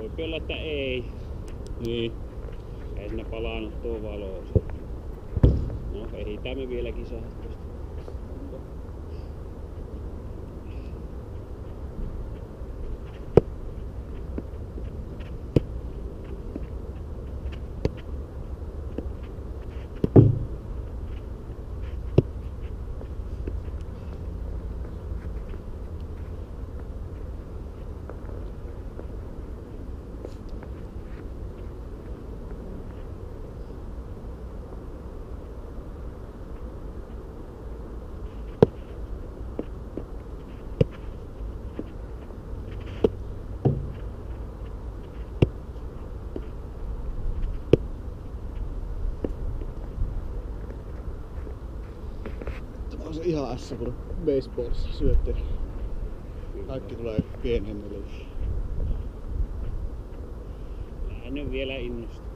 voipi olla, että ei. Niin. Ei sinne palannut tuo valo. No, ehditään me vieläkin saada ihan ässä, kun baseballissa syötte. Kaikki tulee pienemmille. Lähden vielä innosta.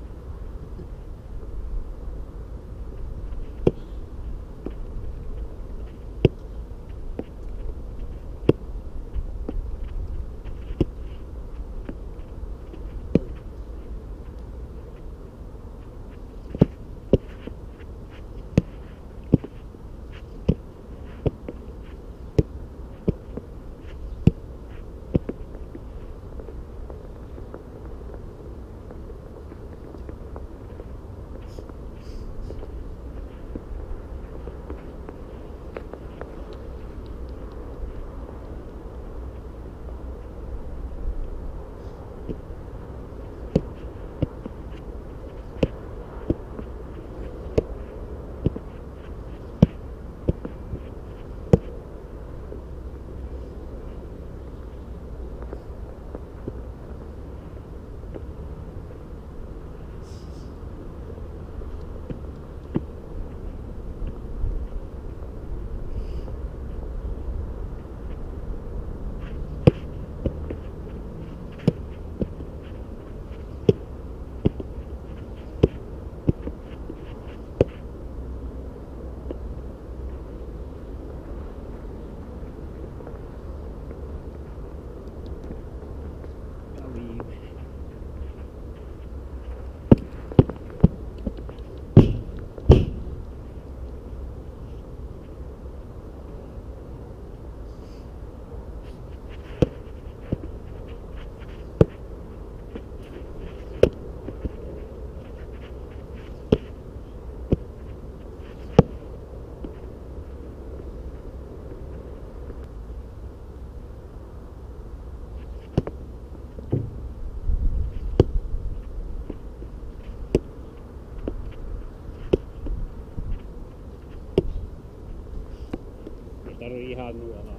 Daar hier gaan nu aan.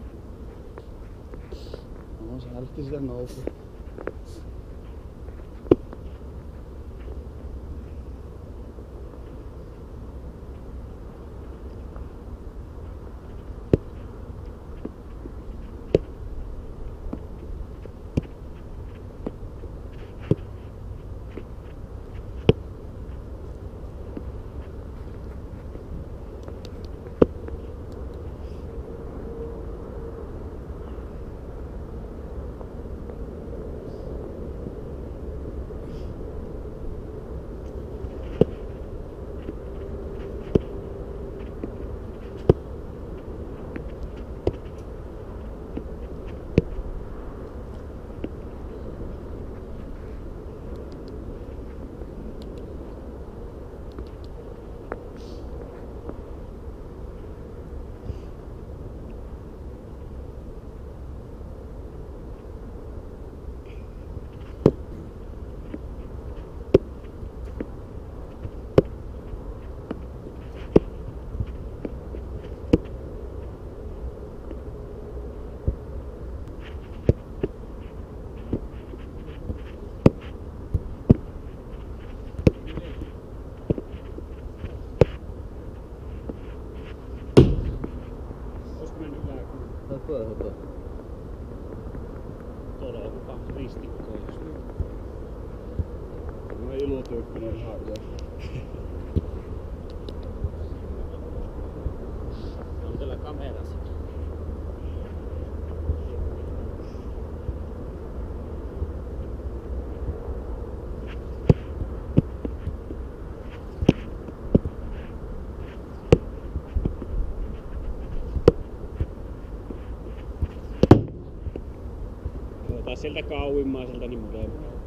Anders helpt is. Höpö. Tuolla on kaksi ristikkoa. jos nyt. No sieltä kauimmaiselta, niin molemmat.